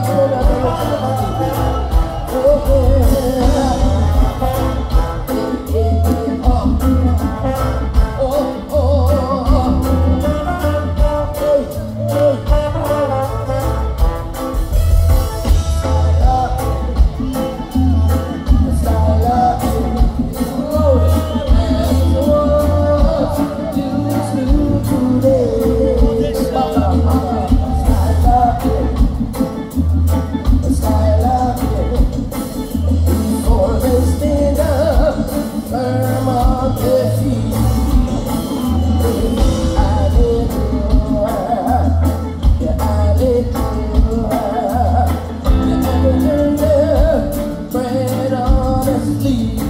I'm gonna go to the sleep